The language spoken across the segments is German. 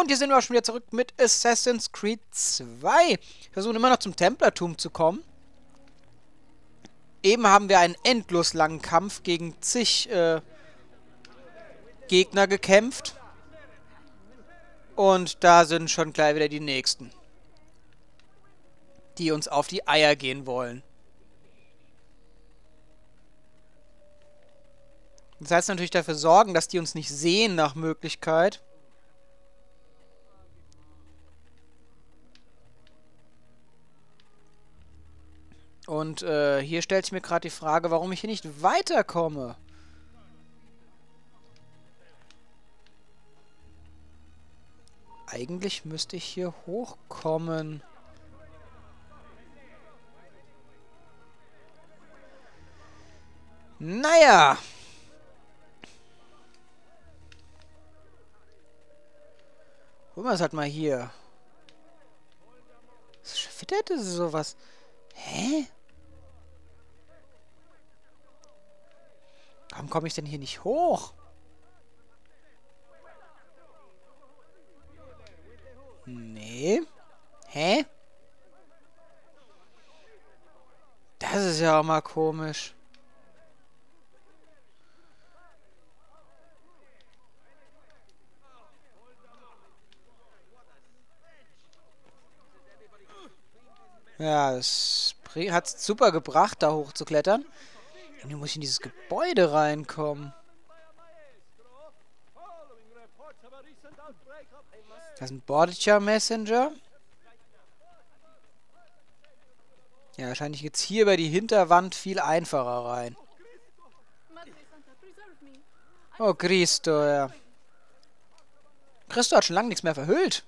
Und hier sind wir auch schon wieder zurück mit Assassin's Creed 2. Wir versuchen immer noch zum Templertum zu kommen. Eben haben wir einen endlos langen Kampf gegen zig äh, Gegner gekämpft. Und da sind schon gleich wieder die nächsten. Die uns auf die Eier gehen wollen. Das heißt natürlich dafür sorgen, dass die uns nicht sehen nach Möglichkeit. Und äh, hier stellt sich mir gerade die Frage, warum ich hier nicht weiterkomme. Eigentlich müsste ich hier hochkommen. Naja. Gucken wir es halt mal hier. Wittert ist sowas. Hä? Warum komme ich denn hier nicht hoch? Nee. Hä? Das ist ja auch mal komisch. Ja, es hat super gebracht, da hochzuklettern. Und muss ich in dieses Gebäude reinkommen. Das ist ein Bordiccia Messenger. Ja, wahrscheinlich geht es hier über die Hinterwand viel einfacher rein. Oh, Christo, ja. Christo hat schon lange nichts mehr verhüllt.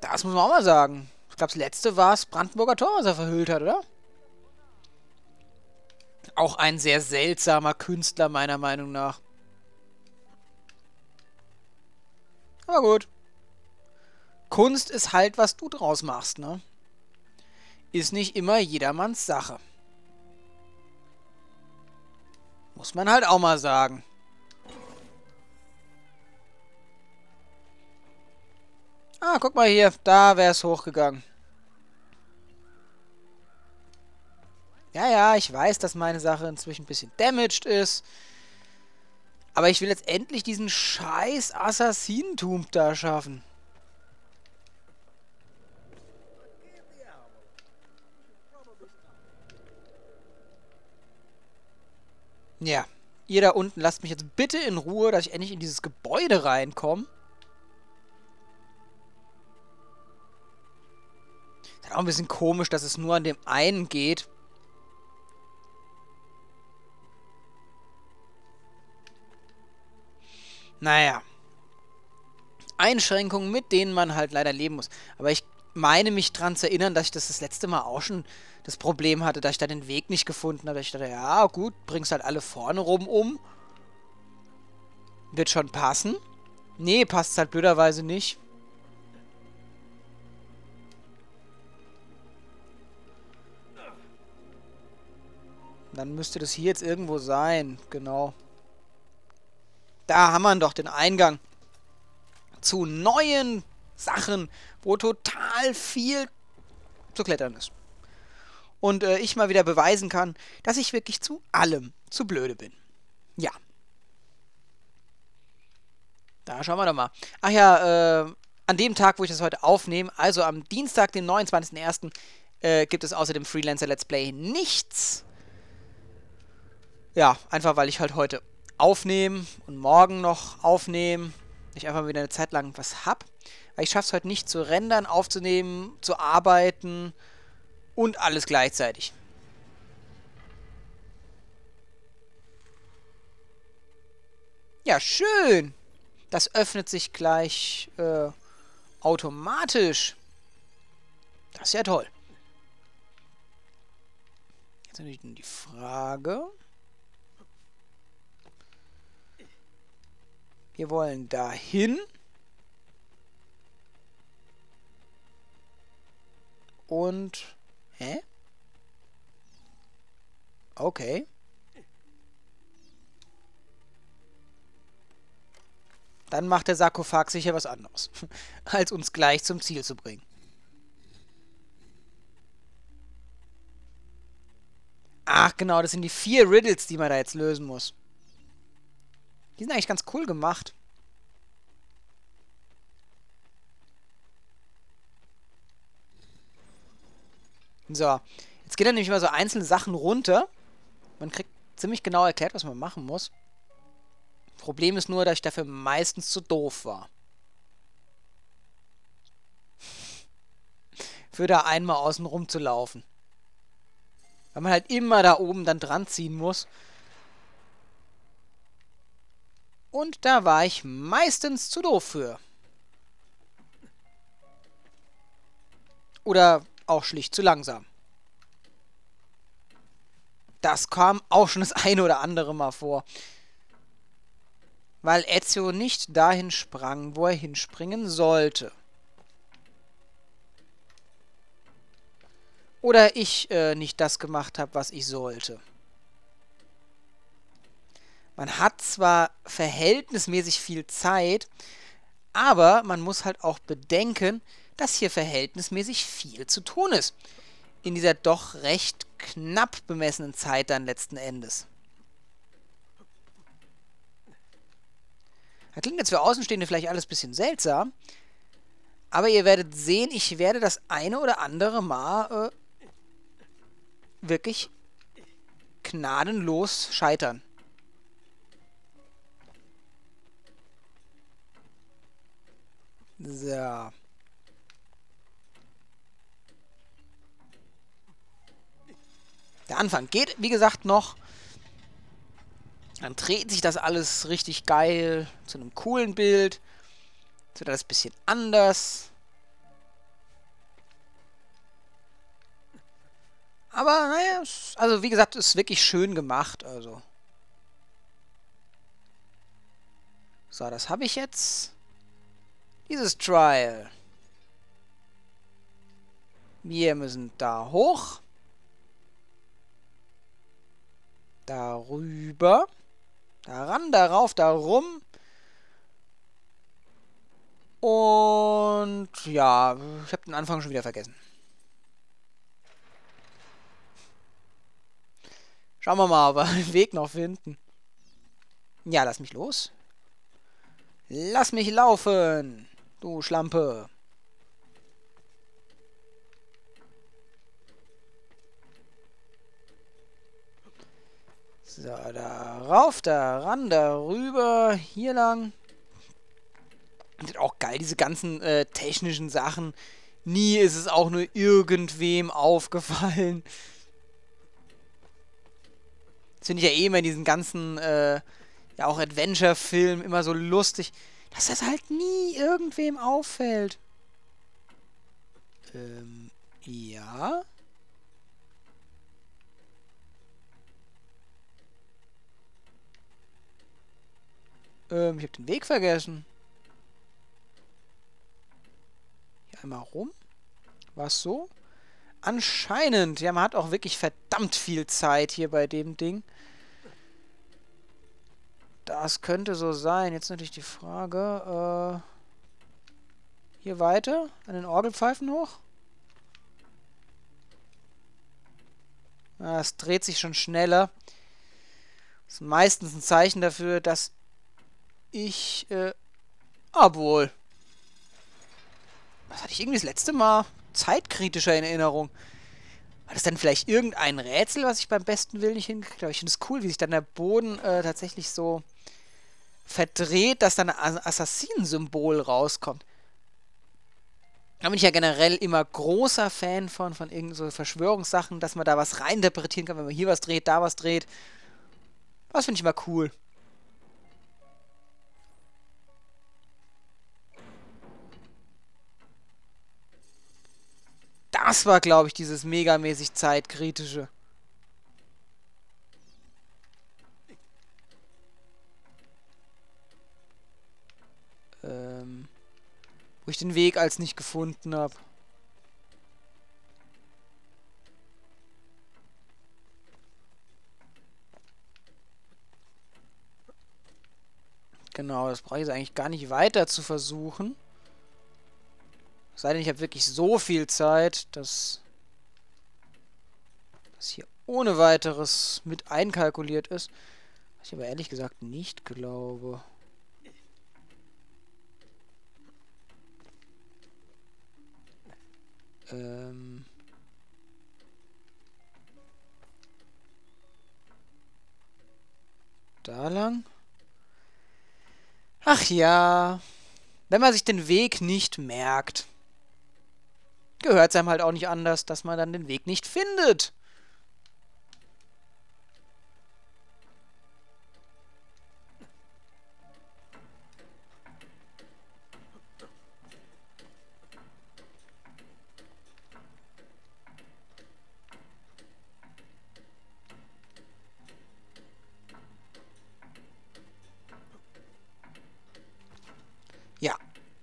Das muss man auch mal sagen. Ich glaube, das letzte war es Brandenburger Tor, was er verhüllt hat, oder? Auch ein sehr seltsamer Künstler, meiner Meinung nach. Aber gut. Kunst ist halt, was du draus machst, ne? Ist nicht immer jedermanns Sache. Muss man halt auch mal sagen. Ah, guck mal hier. Da wäre es hochgegangen. Ja, ja, ich weiß, dass meine Sache inzwischen ein bisschen damaged ist. Aber ich will jetzt endlich diesen scheiß Assassinentum da schaffen. Ja, ihr da unten lasst mich jetzt bitte in Ruhe, dass ich endlich in dieses Gebäude reinkomme. auch ein bisschen komisch, dass es nur an dem einen geht. Naja. Einschränkungen, mit denen man halt leider leben muss. Aber ich meine mich daran zu erinnern, dass ich das das letzte Mal auch schon das Problem hatte, dass ich da den Weg nicht gefunden habe. Ich dachte, ja gut, bringst halt alle vorne rum um. Wird schon passen. Nee, passt halt blöderweise nicht. Dann müsste das hier jetzt irgendwo sein. Genau. Da haben wir doch den Eingang zu neuen Sachen, wo total viel zu klettern ist. Und äh, ich mal wieder beweisen kann, dass ich wirklich zu allem zu blöde bin. Ja. Da schauen wir doch mal. Ach ja, äh, an dem Tag, wo ich das heute aufnehme, also am Dienstag, den 29.01., äh, gibt es außer dem Freelancer Let's Play nichts ja, einfach weil ich halt heute aufnehme und morgen noch aufnehme. Ich einfach wieder eine Zeit lang was hab. Weil ich schaffe es heute nicht zu rendern, aufzunehmen, zu arbeiten und alles gleichzeitig. Ja, schön. Das öffnet sich gleich äh, automatisch. Das ist ja toll. Jetzt natürlich die Frage. Wir wollen dahin. Und... Hä? Okay. Dann macht der Sarkophag sicher was anderes, als uns gleich zum Ziel zu bringen. Ach genau, das sind die vier Riddles, die man da jetzt lösen muss. Die sind eigentlich ganz cool gemacht. So, jetzt geht dann nämlich mal so einzelne Sachen runter. Man kriegt ziemlich genau erklärt, was man machen muss. Problem ist nur, dass ich dafür meistens zu doof war. Für da einmal außen rum zu laufen. Weil man halt immer da oben dann dran ziehen muss. Und da war ich meistens zu doof für. Oder auch schlicht zu langsam. Das kam auch schon das eine oder andere Mal vor. Weil Ezio nicht dahin sprang, wo er hinspringen sollte. Oder ich äh, nicht das gemacht habe, was ich sollte. Man hat zwar verhältnismäßig viel Zeit, aber man muss halt auch bedenken, dass hier verhältnismäßig viel zu tun ist. In dieser doch recht knapp bemessenen Zeit dann letzten Endes. Das klingt jetzt für Außenstehende vielleicht alles ein bisschen seltsam, aber ihr werdet sehen, ich werde das eine oder andere Mal äh, wirklich gnadenlos scheitern. So. Der Anfang geht, wie gesagt, noch. Dann dreht sich das alles richtig geil zu einem coolen Bild. Jetzt wird das ein bisschen anders. Aber naja, also wie gesagt, ist wirklich schön gemacht. Also. So, das habe ich jetzt. Dieses Trial. Wir müssen da hoch. Darüber. Daran, darauf, darum. Und ja, ich habe den Anfang schon wieder vergessen. Schauen wir mal, ob wir den Weg noch finden. Ja, lass mich los. Lass mich laufen. Du Schlampe. So, da rauf, da ran, da rüber, hier lang. Und auch geil, diese ganzen äh, technischen Sachen. Nie ist es auch nur irgendwem aufgefallen. Das finde ich ja eh immer in diesen ganzen, äh, ja auch Adventure-Filmen immer so lustig dass das halt nie irgendwem auffällt. Ähm, ja. Ähm, ich habe den Weg vergessen. Hier einmal rum. Was so? Anscheinend. Ja, man hat auch wirklich verdammt viel Zeit hier bei dem Ding. Das könnte so sein. Jetzt natürlich die Frage, äh, hier weiter, an den Orgelpfeifen hoch. Ah, es dreht sich schon schneller. Das ist meistens ein Zeichen dafür, dass ich, äh, obwohl. Was hatte ich irgendwie das letzte Mal zeitkritischer in Erinnerung? War das dann vielleicht irgendein Rätsel, was ich beim besten Willen nicht hingekriegt habe? Ich finde es cool, wie sich dann der Boden äh, tatsächlich so verdreht, dass dann ein Assassinensymbol rauskommt. Da bin ich ja generell immer großer Fan von, von irgendeinen so Verschwörungssachen, dass man da was reininterpretieren kann, wenn man hier was dreht, da was dreht. Das finde ich immer cool. Das war, glaube ich, dieses megamäßig zeitkritische. Ich den Weg als nicht gefunden habe. Genau, das brauche ich jetzt eigentlich gar nicht weiter zu versuchen. Sei denn, ich habe wirklich so viel Zeit, dass das hier ohne weiteres mit einkalkuliert ist. Was ich aber ehrlich gesagt nicht glaube. Ähm... Da lang? Ach ja. Wenn man sich den Weg nicht merkt, gehört es einem halt auch nicht anders, dass man dann den Weg nicht findet.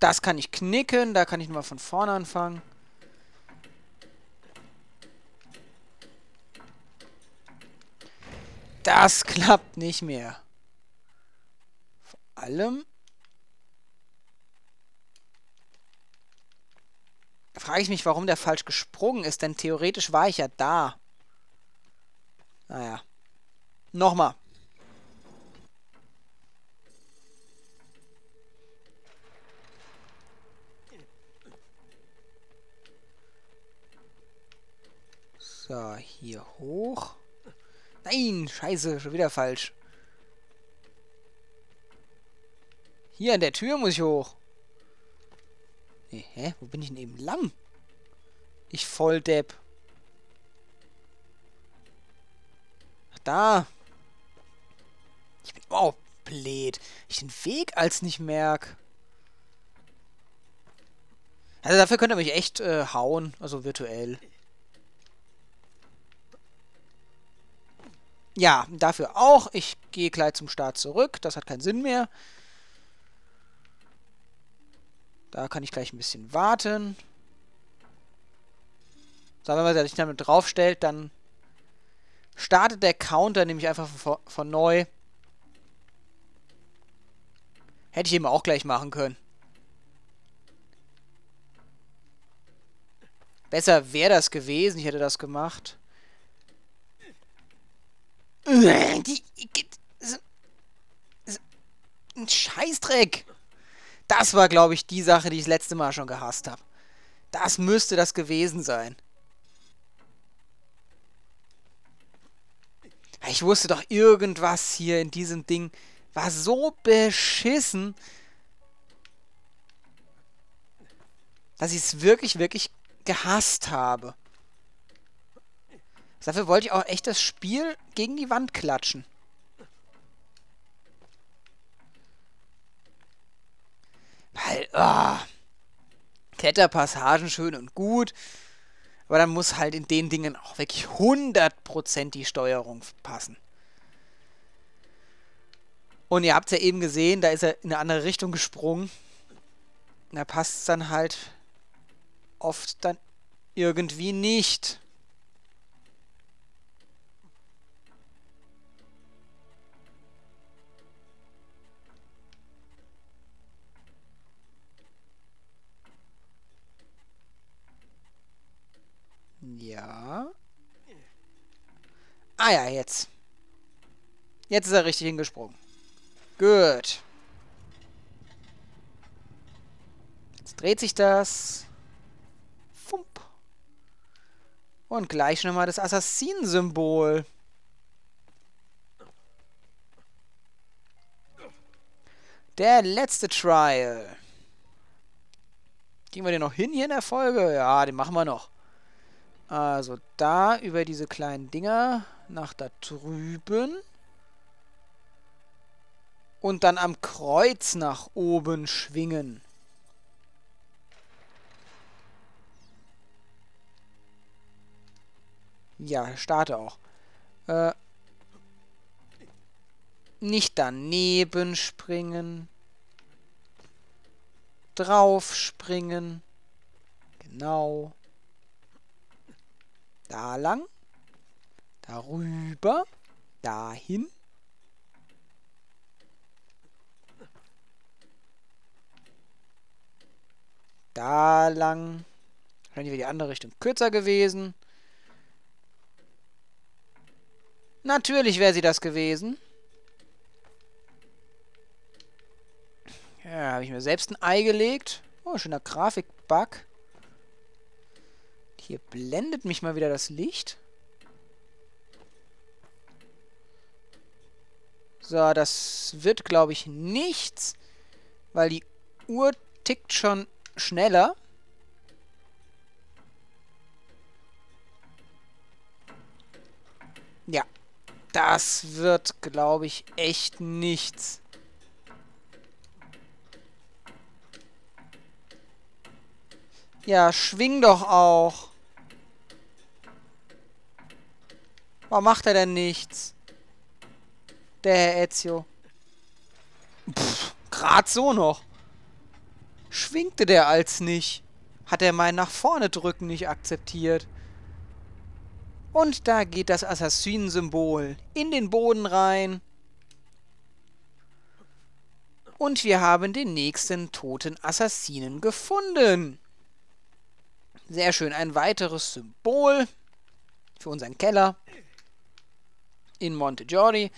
Das kann ich knicken. Da kann ich nochmal von vorne anfangen. Das klappt nicht mehr. Vor allem... Frage ich mich, warum der falsch gesprungen ist, denn theoretisch war ich ja da. Naja. Nochmal. So, hier hoch. Nein, scheiße, schon wieder falsch. Hier an der Tür muss ich hoch. Nee, hä? Wo bin ich denn eben lang? Ich Volldepp. Ach, da. Ich bin oh, blöd. Ich den Weg als nicht merk. Also dafür könnt ihr mich echt äh, hauen. Also virtuell. Ja, dafür auch. Ich gehe gleich zum Start zurück. Das hat keinen Sinn mehr. Da kann ich gleich ein bisschen warten. So, wenn man sich damit draufstellt, dann startet der Counter nämlich einfach von, von neu. Hätte ich eben auch gleich machen können. Besser wäre das gewesen, ich hätte das gemacht. Die, ein Scheißdreck. Das war, glaube ich, die Sache, die ich das letzte Mal schon gehasst habe. Das müsste das gewesen sein. Ich wusste doch, irgendwas hier in diesem Ding war so beschissen, dass ich es wirklich, wirklich gehasst habe. Dafür wollte ich auch echt das Spiel gegen die Wand klatschen. Weil, oh, Kletterpassagen schön und gut, aber dann muss halt in den Dingen auch wirklich 100% die Steuerung passen. Und ihr habt es ja eben gesehen, da ist er in eine andere Richtung gesprungen. Da passt es dann halt oft dann irgendwie nicht. Ah ja, jetzt. Jetzt ist er richtig hingesprungen. Gut. Jetzt dreht sich das. Fump. Und gleich nochmal das Assassinensymbol. Der letzte Trial. Gehen wir den noch hin hier in der Folge? Ja, den machen wir noch. Also da über diese kleinen Dinger nach da drüben. Und dann am Kreuz nach oben schwingen. Ja, starte auch. Äh, nicht daneben springen. Drauf springen. Genau. Da lang. Darüber. Dahin. Da lang. Wahrscheinlich wäre die andere Richtung kürzer gewesen. Natürlich wäre sie das gewesen. Ja, habe ich mir selbst ein Ei gelegt. Oh, schöner Grafikbug. Hier blendet mich mal wieder das Licht. So, das wird, glaube ich, nichts, weil die Uhr tickt schon schneller. Ja, das wird, glaube ich, echt nichts. Ja, schwing doch auch. Warum macht er denn nichts? Der Herr Ezio. Pff, grad so noch. Schwingte der als nicht. Hat er mein nach vorne drücken nicht akzeptiert. Und da geht das Assassinensymbol in den Boden rein. Und wir haben den nächsten toten Assassinen gefunden. Sehr schön, ein weiteres Symbol für unseren Keller in Monte Giordi.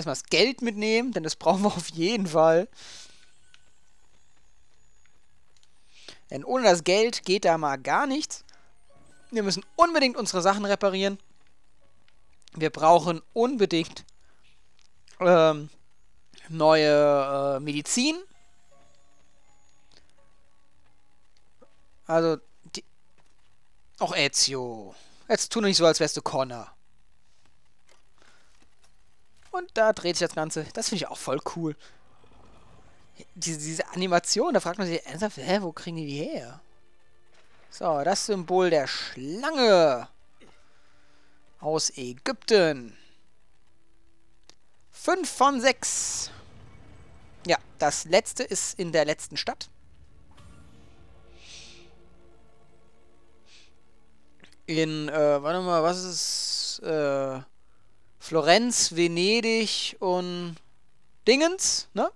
Erstmal das Geld mitnehmen, denn das brauchen wir auf jeden Fall. Denn ohne das Geld geht da mal gar nichts. Wir müssen unbedingt unsere Sachen reparieren. Wir brauchen unbedingt ähm, neue äh, Medizin. Also, die... Och, Ezio. Jetzt tu nicht so, als wärst du Connor. Und da dreht sich das Ganze. Das finde ich auch voll cool. Diese, diese Animation, da fragt man sich ernsthaft, hä, wo kriegen die die her? So, das Symbol der Schlange. Aus Ägypten. 5 von 6. Ja, das letzte ist in der letzten Stadt. in, äh, warte mal, was ist, äh, Florenz, Venedig und Dingens, ne?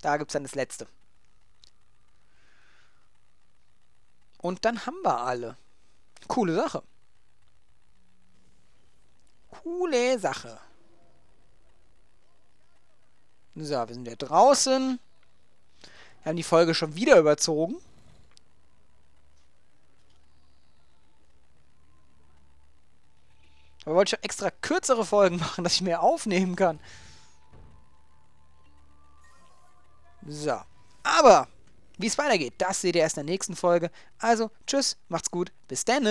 Da gibt es dann das letzte. Und dann haben wir alle. Coole Sache. Coole Sache. So, wir sind ja draußen. Wir haben die Folge schon wieder überzogen. Aber wollte ich extra kürzere Folgen machen, dass ich mehr aufnehmen kann. So. Aber, wie es weitergeht, das seht ihr erst in der nächsten Folge. Also, tschüss, macht's gut, bis dann.